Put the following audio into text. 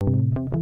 you